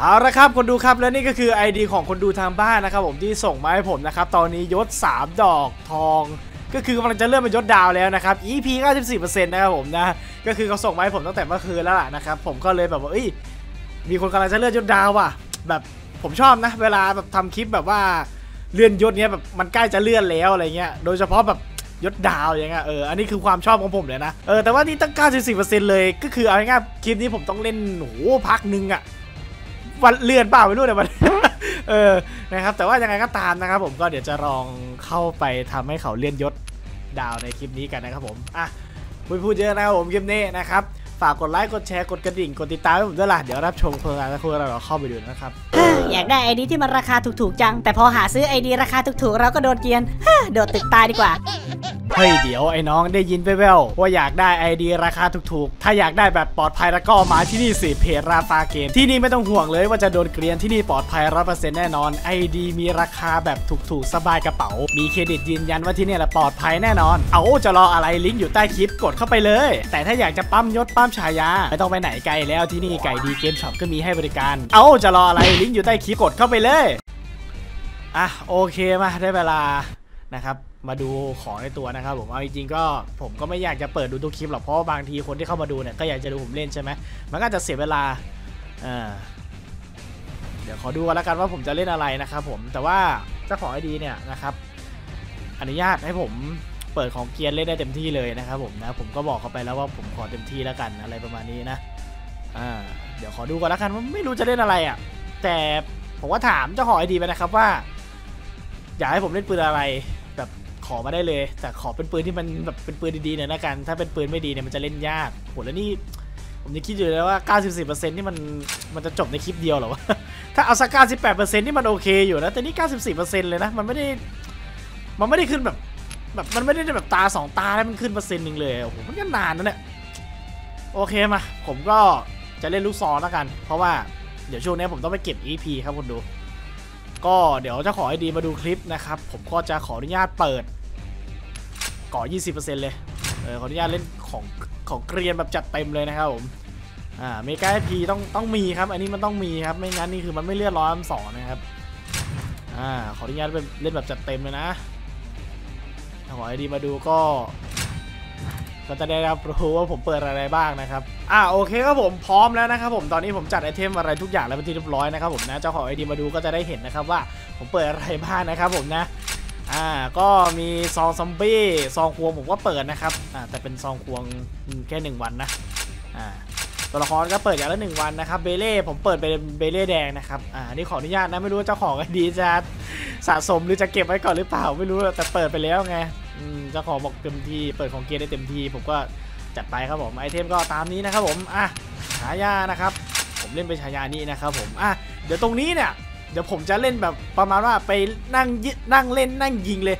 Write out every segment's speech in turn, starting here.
เอาละครับคนดูครับและนี่ก็คือ ID ของคนดูทางบ้านนะครับผมที่ส่งมาให้ผมนะครับตอนนี้ยศ 3 ดอกทอง ก็คือกำลังจะเลื่อนเป็นยศดาวแล้วนะครับ EP 94%นะครับผมนะก็คือเขาส่งมาให้ผมตั้งแต่เมื่อคืนแล้วล่ะนะครับผมก็เลยแบบว่าเอ้ยมีคนกำลังจะเลื่อนยศดาวว่ะ แบบผมชอบนะ เวลาแบบทำคลิปแบบว่าเลื่อนยศเนี้ยแบบมันใกล้จะเลื่อนแล้วอะไรเงี้ยโดยเฉพาะแบบยศดาวอย่างเงี้ยเอออันนี้คือความชอบของผมเลยนะเออแต่ว่านี่ตั้ง 94%เลยก็คือเอาง่ายๆคลิปนี้ผมต้องเล่นโหพักนึงอะ วันเลื่อนเปล่าไม่รู้เนี่ยมันเออนะครับ แต่ว่ายังไงก็ตามนะครับ ผมก็เดี๋ยวจะลองเข้าไปทำให้เขาเลื่อนยศดาวในคลิปนี้กันนะครับผมอะพูดพูดเยอะนะครับผมคลิปนี้นะครับฝากกดไลค์ กดแชร์ กดกระดิ่ง กดติดตามให้ผมด้วยล่ะ เดี๋ยวรับชมโฆษณาสักครู่แล้วเราเข้าไปดูนะครับ อยากได้ไอดีที่มันราคาถูกๆจัง แต่พอหาซื้อไอดีราคาถูกๆ เราก็โดนเกียนโดดตึกตายดีกว่า เฮ้ยเดี๋ยวไอ้น้องได้ยินไปแว่วๆว่าอยากได้ไอดีราคาถูกๆ ถ้าอยากได้แบบปลอดภัยแล้วก็มาที่นี่สิเพจราฟาเกม ที่นี่ไม่ต้องห่วงเลยว่าจะโดนเกรียนที่นี่ปลอดภัยร้อยเปอร์เซ็นต์แน่นอนไอดีมีราคาแบบถูกๆ สบายกระเป๋า มีเครดิตยืนยันว่าที่นี่แหละปลอดภัยแน่นอน เอาจะรออะไรลิงก์อยู่ใต้คลิปกดเข้าไปเลย แต่ถ้าอยากจะปั๊มยศปั๊มฉายาไม่ต้องไปไหนไกลแล้วที่นี่ไก่ดีเกมช็อปก็มีให้บริการ เอาจะรออะไรลิงก์อยู่ใต้คลิปกดเข้าไปเลยอะโอเคมาได้เวลานะครับ มาดูของในตัวนะครับผมเอาจริงๆก็ผมก็ไม่อยากจะเปิดดูทุกคลิปหรอกเพราะว่าบางทีคนที่เข้ามาดูเนี่ยก็อยากจะดูผมเล่นใช่ไหมมันก็จะเสียเวลาอ่าเดี๋ยวขอดูกันแล้วกันว่าผมจะเล่นอะไรนะครับผมแต่ว่าเจ้าของไอดีเนี่ยนะครับอนุญาตให้ผมเปิดของเกียร์เล่นได้เต็มที่เลยนะครับผมนะผมก็บอกเขาไปแล้วว่าผมขอเต็มที่แล้วกันอะไรประมาณนี้นะอ่าเดี๋ยวขอดูกันแล้วกันว่าไม่รู้จะเล่นอะไรอะแต่ผมก็ถามเจ้าของไอดีไปนะครับว่า อยากให้ผมเล่นปืนอะไร ขอมาได้เลย แต่ขอเป็นปืนที่มันแบบเป็นปืนดีๆหน่อยนะกัน ถ้าเป็นปืนไม่ดีเนี่ยมันจะเล่นยากโหแล้วนี่ผมยังคิดอยู่เลยว่า 94%นี่มันมันจะจบในคลิปเดียวหรอวะ ถ้าเอาสัก 98%นี่มันโอเคอยู่นะ แต่นี่ 94%เลยนะ มันไม่ได้ มันไม่ได้ขึ้นแบบแบบมันไม่ได้แบบตาสองตาแล้วมันขึ้นเปอร์เซ็นต์หนึ่งเลย โอ้โห มันก็นานนะเนี่ย โอเคมา ผมก็จะเล่นลูกซองแล้วกัน เพราะว่าเดี๋ยวช่วงนี้ผมต้องไปเก็บ EP ครับคุณดู ก็เดี๋ยวจะขอให้ดีมาดูคลิปนะครับ ผมก็จะขออนุญาตเปิด ก่อ 20%เลยเออขออนุญาตเล่นของของเกรียนแบบจัดเต็มเลยนะครับผมอ่าเมกาพีต้องต้องมีครับ อันนี้มันต้องมีครับไม่งั้นนี่คือมันไม่เลือดร้อยสองนะครับอ่าขออนุญาตเล่นแบบจัดเต็มเลยนะถ้าขอให้ดีมาดูก็ก็จะได้รับรู้ว่าผมเปิดอะไรบ้างนะครับ อ่าโอเคครับผมพร้อมแล้วนะครับผมตอนนี้ผมจัดไอเทมอะไรทุกอย่างแล้วเป็นที่เรียบร้อยนะครับผมนะเจ้าของไอดีมาดูก็จะได้เห็นนะครับว่าผมเปิดอะไรบ้างนะครับผมนะ อ่าก็มีซองซอมบี้ซองควงผมก็เปิดนะครับอ่าแต่เป็นซองควงแค่หนึ่งวันนะอ่าตัวละครก็เปิดอย่างละหนึ่งวันนะครับเบเล่ผมเปิดเป็นเบเล่แดงนะครับอ่านี่ขออนุญาตนะไม่รู้เจ้าของดีจะสะสมหรือจะเก็บไว้ก่อนหรือเปล่าไม่รู้แต่เปิดไปแล้วไงเจ้าของบอกเต็มที่เปิดของเกียร์ได้เต็มที่ผมก็จัดไปครับผมไอเทมก็ตามนี้นะครับผมอะฉายานะครับ ผมเล่นเป็นฉายานี้นะครับผมอะเดี๋ยวตรงนี้เนี่ย เดี๋ยวผมจะเล่นแบบประมาณว่าไปนั่งยินั่งเล่นนั่งยิงเลย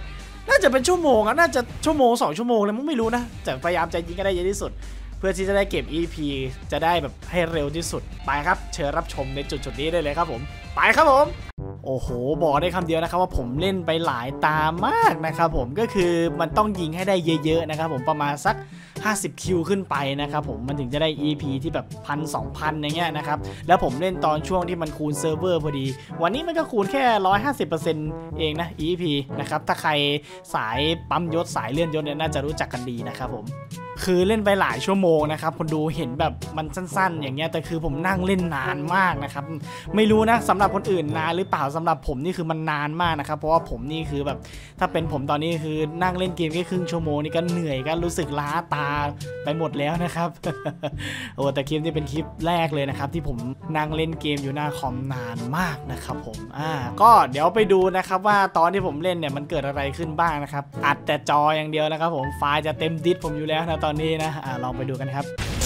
น่าจะเป็นชั่วโมงอะน่าจะชั่วโมงสองชั่วโมงเลยมั้งไม่รู้นะแต่พยายามจะยิงก็ได้เยอะที่สุด เพื่อที่จะได้เก็บ EP จะได้แบบให้เร็วที่สุดไปครับ เชิญรับชมในจุดจุดๆนี้ได้เลยครับผมไปครับผมโอ้โห บอกได้คำเดียวนะครับว่าผมเล่นไปหลายตามากนะครับผมก็คือมันต้องยิงให้ได้เยอะๆนะครับผมประมาณสัก 50 คิวขึ้นไปนะครับผมมันถึงจะได้ EP ที่แบบพันสองพันอย่างเงี้ยนะครับแล้วผมเล่นตอนช่วงที่มันคูณเซิร์ฟเวอร์พอดี วันนี้มันก็คูณแค่ 150%เองนะ EP นะครับถ้าใครสายปั๊มยศสายเลื่อนยศเนี่ยน่าจะรู้จักกันดีนะครับผมคือเล่นไปหลายชั่วโมงนะครับคนดูเห็นแบบมันสั้นๆ อย่างเงี้ยแต่คือผมนั่งเล่นนานมากนะครับไม่รู้นะสำหรับคนอื่นนานหรือเปล่าสำหรับผมนี่คือมันนานมากนะครับเพราะว่าผมนี่คือแบบถ้าเป็นผมตอนนี้คือนั่งเล่นเกมแค่ครึ่งชั่วโมงนี่ก็เหนื่อยก็รู้สึกล้าตาไปหมดแล้วนะครับ โอ้แต่คลิปนี้เป็นคลิปแรกเลยนะครับ ที่ผมนั่งเล่นเกมอยู่หน้าคอมนานมากนะครับผมอ่าก็เดี๋ยวไปดูนะครับว่าตอนที่ผมเล่นเนี่ยมันเกิดอะไรขึ้นบ้างนะครับอัดแต่จออย่างเดียวนะครับ ผมไฟล์จะเต็มดิสผมอยู่แล้วนะตอนนี้นะอ่าลองไปดูกันครับ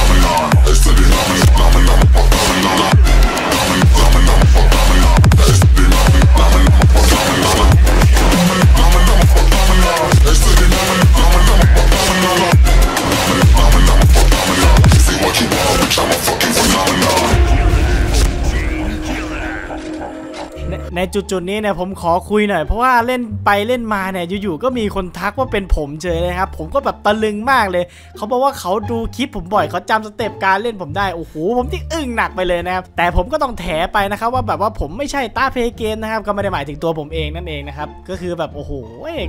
จุดๆนี้เนี่ยผมขอคุยหน่อยเพราะว่าเล่นไปเล่นมาเนี่ยอยู่ๆก็มีคนทักว่าเป็นผมเฉยเลยครับผมก็แบบตะลึงมากเลย เขาบอกว่าเขาดูคลิปผมบ่อยเขาจำสเต็ปการเล่นผมได้โอ้โหผมที่อึ้งหนักไปเลยนะครับแต่ผมก็ต้องแถไปนะครับว่าแบบว่าผมไม่ใช่ตาเพลเกมนะครับก็ไม่ได้หมายถึงตัวผมเองนั่นเองนะครับก็คือแบบโอ้โห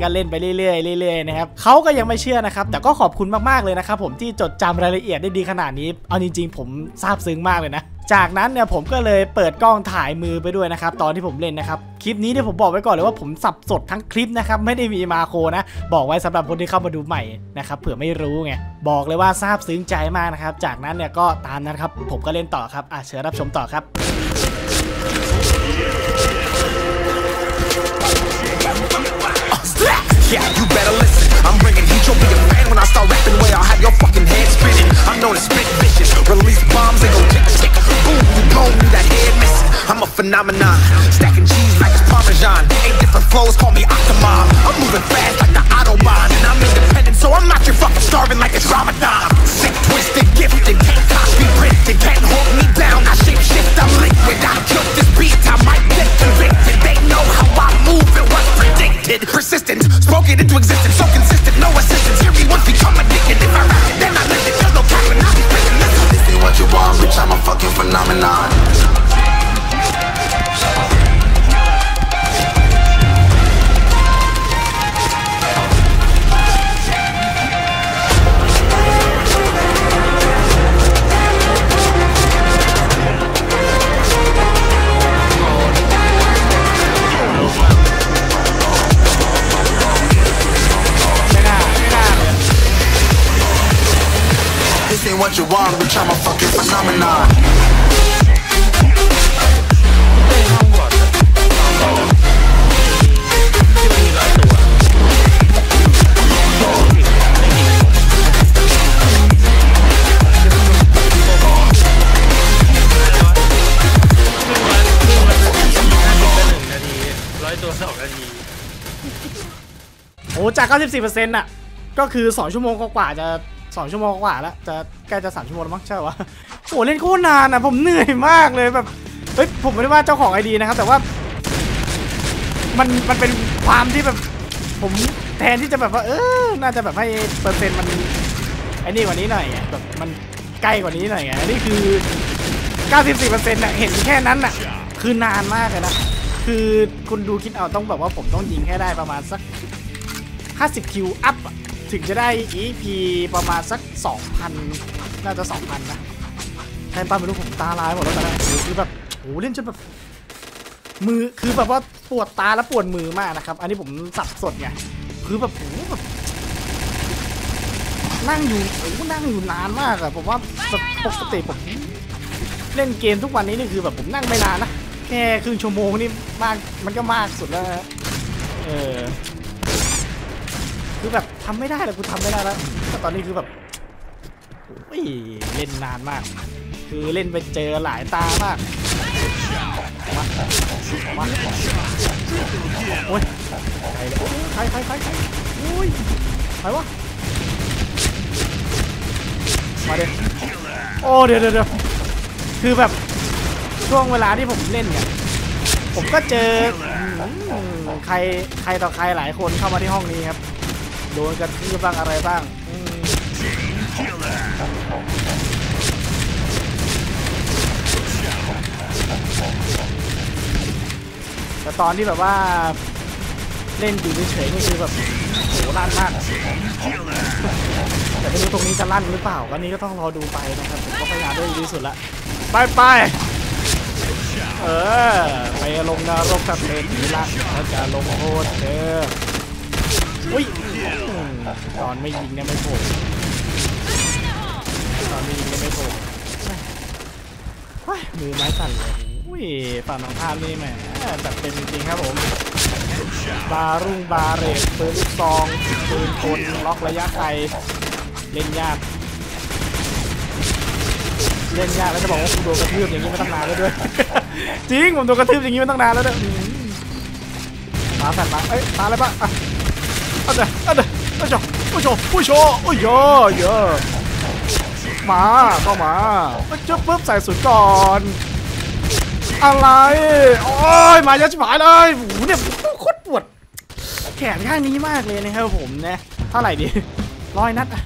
ก็เล่นไปเรื่อยๆเรื่อยๆนะครับเขาก็ยังไม่เชื่อนะครับแต่ก็ขอบคุณมากๆเลยนะครับผมที่จดจำรายละเอียดได้ดีขนาดนี้ เอาจริงๆ ผมซาบซึ้งมากเลยนะ จากนั้นเนี่ยผมก็เลยเปิดกล้องถ่ายมือไปด้วยนะครับตอนที่ผมเล่นนะครับคลิปนี้เนี่ยผมบอกไว้ก่อนเลยว่าผมสับสดทั้งคลิปนะครับไม่ได้มีมาโคนะ บอกไว้สำหรับคนที่เข้ามาดูใหม่นะครับเผื่อไม่รู้ไงบอกเลยว่าซาบซึ้งใจมากนะครับจากนั้นเนี่ยก็ตามนั้นครับผมก็เล่นต่อครับอะเชิญรับชมต่อครับ I'll have your fucking head spinning. I'm known as spit vicious. Release bombs, they go phenomenon. Stacking cheese like it's Parmesan. Eight different flows, call me Octomom. I'm moving fast จาก 94%น่ะ ก็คือ 2 ชั่วโมงกว่าจะ 2 ชั่วโมงกว่าแล้ว จะใกล้จะ 3 ชั่วโมงแล้วมั้งใช่ปะวะโอ้เล่นโคตรนานนะผมเหนื่อยมากเลยแบบ เฮ้ย ผมไม่ได้ว่าเจ้าของไอดีนะครับ แต่ว่า มัน มันเป็นความที่แบบ ผมแทนที่จะแบบว่า เออ น่าจะแบบให้เปอร์เซ็นต์มันไอ้นี่กว่านี้หน่อยแบบมันใกล้กว่านี้หน่อยไงอันนี้คือ 94%น่ะ เห็นแค่นั้นน่ะ คือนานมากเลยนะ คือคุณดูคิดเอาต้องแบบว่าผมต้องยิงให้ได้ประมาณสัก 50 คิวอัพถึงจะได้ EP ประมาณสัก 2,000 น่าจะ 2,000 นะแทนป้าไม่รู้ผมตาลายหมดแล้วตอนนี้คือแบบโอ้โหเล่นจนแบบมือคือแบบว่าปวดตาและปวดมือมากนะครับ อันนี้ผมสับสดไงคือแบบโอ้โหแบบนั่งอยู่โอ้นั่งอยู่นานมากอะผมว่าแบบปกติผมเล่นเกมทุกวันนี้นี่คือแบบผมนั่งไม่นานนะ แค่ครึ่งชั่วโมงนี่มากมันก็มากสุดแล้วนะเออ คือแบบทำไม่ได้เลยกูทำไม่ได้แล้วแต่ตอนนี้คือแบบโอ้ยเล่นนานมาก คือเล่นไปเจอหลายตามากมามาโอ้ยใครเลยโอ้ยใครใครใครโอ้ยใครวะมาเดี๋ยวโอ้เดี๋ยวเดี๋ยวเดียวคือแบบช่วงเวลาที่ผมเล่นเนี่ยผมก็เจอใครใครต่อใครหลายคนเข้ามาที่ห้องนี้ครับ โดนกระทืบบ้างอะไรบ้างแต่ตอนที่แบบว่าเล่นอยู่เฉยๆนี่คือแบบโหลั่นมากแต่ไม่รู้ตรงนี้จะลั่นหรือเปล่าก็นี้ก็ต้องรอดูไปนะครับผมก็พยายามด้วยดีสุดละไปไปเออไปลงนรกกับเลนนี้ละแล้วจะลงโทษเธออุ้ยอืมต อนไม่ยิงเนี่ยไม่โผล่ตอนไม่ยิงเนี่ยไม่โผล่เฮ้ยมือไม้สั่นเลยอุ้ยฝั่งตรงข้ามนี่แหมแบบเป็นจริงๆครับผม บารุ่งบาเรตปืนลูกซองปืนกลล็อกระยะไกลเล่นยาก เล่นยากแล้วจะบอกว่าผมโดนกระทืบอย่างนี้มาตั้งนานแล้วด้วย จริงผมโดนกระทืบอย่างนี้มาตั้งนานแล้วด้วยอืมมาแฟนมาเอ้ยมาอะไรปะอะเอาเดี๋ยวเอาเดี๋ยวเอาโช ว์เอาโชว์ผู้โชว์โอ้ยเยอะเยอะมาเข้ามาจุ๊บปุ๊บใส่สุดก่อน อะไรโอ้ยมาเยอะชิบายเลยโอ้โหเนี่ยโคตรปวด แขนข้างนี้มากเลยนะครับผมนะเท่าไหร่ดีร้อยนัดอะ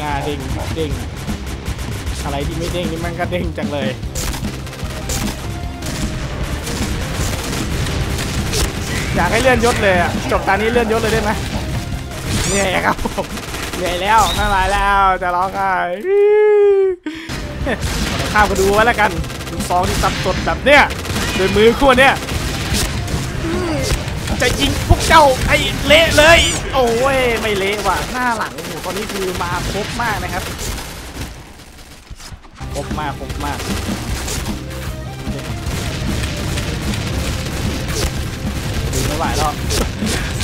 หน้าเด้งเด้งอะไรที่ไม่เด้งนี่มันก็เด้งจังเลย อยากให้เลื่อนยศเลยอะจบตอนนี้เลื่อนยศเลยได้ไหมเหนื่อยครับผมเหนื่อยแล้วไม่ไหวแล้วจะร้องไห้ข้ามก็ดูไว้แล้วกันลูซองที่สับสดแบบเนี้ยโดวยมือคู่เนี้ยจะยิงพวกเจ้าไอ้เละเลย โอ้ยไม่เละว่ะหน้าหลังโอ้โหตอนนี้คือมาครบมากนะครับครบมากครบมาก ไม่ไหวแล้ว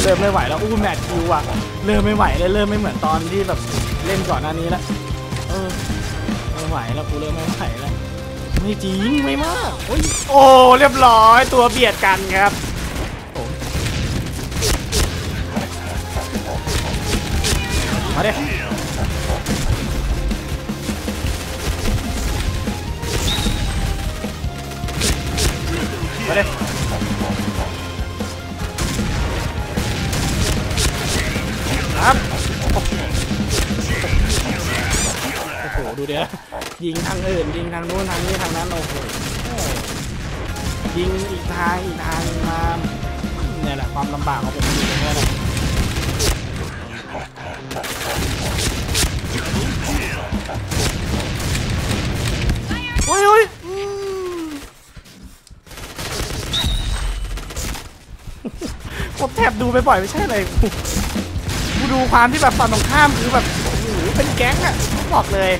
เริ่มไม่ไหวแล้วอู้แมทคิวอะเริ่มไม่ไหวเลยเริ่มไม่เหมือนตอนที่แบบเล่นก่อนหน้านี้แล้วเออไม่ไหวแล้วกูเริ่มไม่ไหวแล้วไม่จริงไม่มากโอ้ยโอ้เรียบร้อยตัวเบียดกันครับมมาดิมาดิ ยิงทางอื่น ยิงทางนู้นทางนี้ทางนั้นโอ้โหยิงอีกทางอีกทางมาเนี่ยแหละความลำบากของผมอยู่ตรงนี้แหละโอ้ยโอ้ยผมแทบดูไปบ่อยไม่ใช่เลยกูกูดูความที่แบบฝั่งตรงข้ามคือแบบโอ้โหเป็นแก๊งอะบอกเลย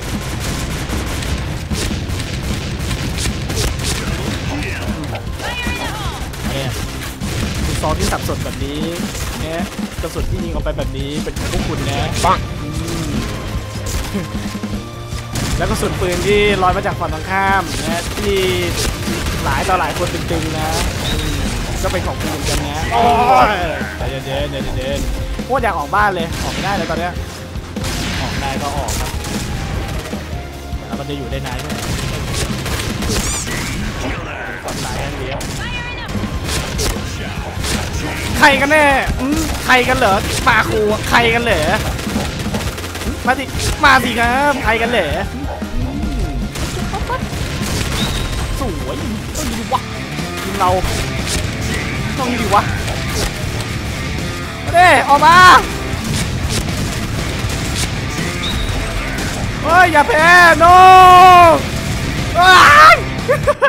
ซองที่สับสนแบบนี้เนี่ยกระสุนที่ยิงออกไปแบบนี้เป็นของพวกคุณนะปังแล้วกระสุนปืนที่ลอยมาจากฝั่งตรงข้ามนะที่หลายต่อหลายคนตึงๆนะอืมก็เป็นของคุณเหมือนกันนะโอ้ยใจเย็นๆใจเย็นๆโคตรอยากออกบ้านเลยออกไม่ได้เลยตอนเนี้ยออกได้ก็ออกครับแล้วมันจะอยู่ได้นานใช่ไหม ใครกันแน่อืมใครกันเหรอมาครูใครกันเหรออืมมาสิมาสิครับใครกันเหรออืมสวยต้องดีวะทีมเราต้องดีวะมาเด้ออกมาเฮ้ยอย่าแพ้โน้อ้าย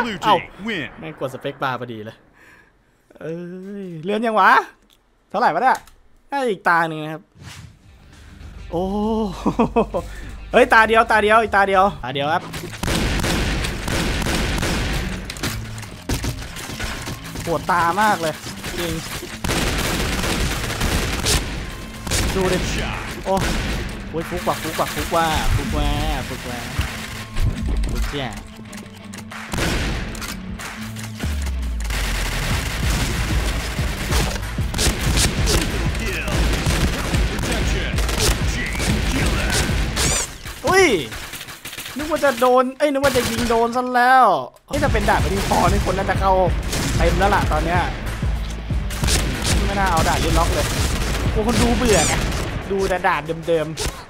Blue เอ้า team win. แม่งกดสเปคบาร์พอดีเลย เอ้ยเลื่อนยังวะ เท่าไหร่วะเนี่ยน่าจะอีกตาหนึ่งนะครับ โอ้เฮ้ยตาเดียวตาเดียวอีกตาเดียวตาเดียวครับปวดตามากเลยจริงดูดิโอ้โอ้ยฟุกว่ะฟุกว่ะฟุกว่าฟุกว่าฟุกว่าฟุกแย่ ย นึกว่าจะโดน เอ้ย นึกว่าจะยิงโดนซะแล้ว นี่ถ้าเป็นดาบไปดิงพอนี่คนน่าจะเข้าเต็มแล้วล่ะตอนเนี้ย ไม่น่าเอาดาบลินล็อกเลยโอ้คนดูเบื่อไง ดูแต่ดาบเดิมๆ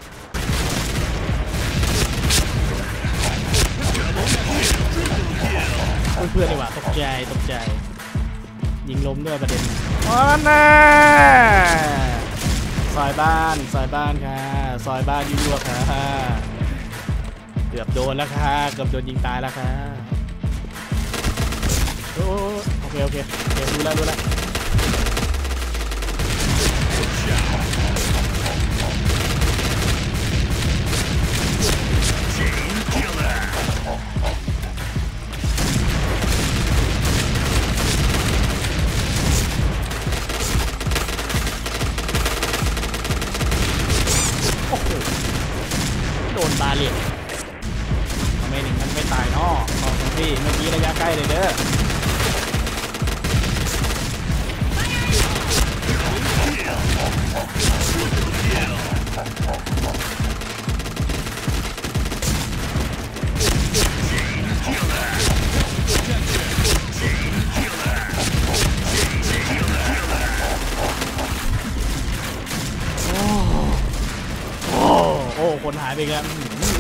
เพื่อนดีกว่าตกใจตกใจ ยิงล้มด้วยประเด็นอ๋อน่ะซอยบ้าน ซอยบ้านค่ะ ซอยบ้านยั่วๆค่ะ เกือบโดนแล้วค่ะ เกือบโดนยิงตายแล้วค่ะ โอ้โอเคโอเคโอเครู้แล้วรู้แล้ว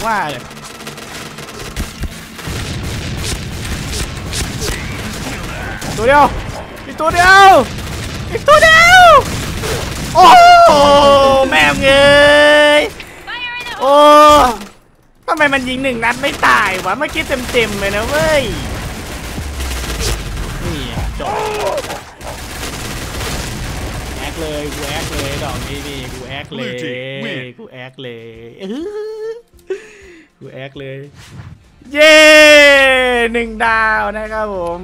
ว่าเลยตัวเดียวอีกตัวเดียวอีกตัวเดียวโอ้แม่เอ้ยโอ้ทำไมมันยิงหนึ่งนัดไม่ตายวะเมื่อกี้เต็มๆเลยนะเว้ยนี่จบแอคเลยกูแอคเลยดอกนี้นี่กูแอคเลยกูแอคเลย กูแอคเลย เย้หนึ่งดาวนะครับผม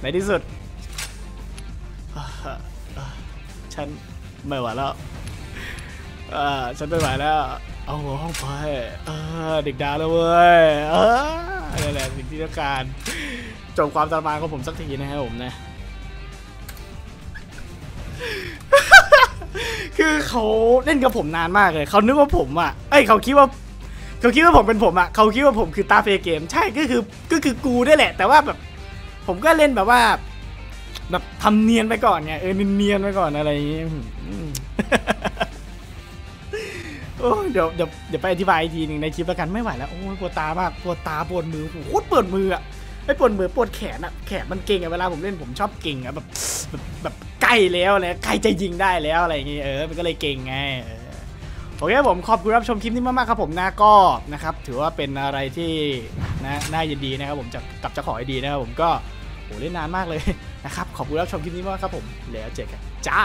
ในที่สุด ฉันไม่ไหวแล้วฉันไม่ไหวแล้ว เอาหัวห้องไปเด็กดาวแล้วเว้ยออนั่แหละสิ่งที่ต้องการจบความทรมานของผมสักทีนะครับผมนะ คือเขาเล่นกับผมนานมากเลย เขานึกว่าผมอะ เอ้ยเขาคิดว่า เขาคิดว่าผมเป็นผมอะเขาคิดว่าผมคือตาเฟเกม ใช่ก็คือก็คือกูได้แหละ แต่ว่าแบบผมก็เล่นแบบว่า แบบทำเนียนไปก่อนไงเออเนียนไปก่อนอะไรอย่างเงี้อืมโอ้ยเดี๋ยวเดี๋ยวเดี๋ยวไปอธิบายอีกทีหนึ่งในคลิปแล้วกันไม่ไหวแล้วโอ้ยปวดตามากปวดตาปวดมือโคตรปวดมืออะไม่ปวดมือปวดแขนอะแขนมันเก่งอะเวลาผมเล่นผมชอบเก่งอะแบบแบบแบบใกล้แล้วเลยใกล้จะยิงได้แล้วอะไรอย่างเงี้ยเออมันก็เลยเก่งไงเออ โอเคผมขอบคุณรับชมคลิปนี้มากๆครับผมนะก็นะครับถือว่าเป็นอะไรที่นะน่ายินดีนะครับผมจากกับจะขอให้ดีนะครับผมก็โหเล่นนานมากเลยนะครับขอบคุณรับชมคลิปนี้มากครับผมแล้วเจอกันจ้า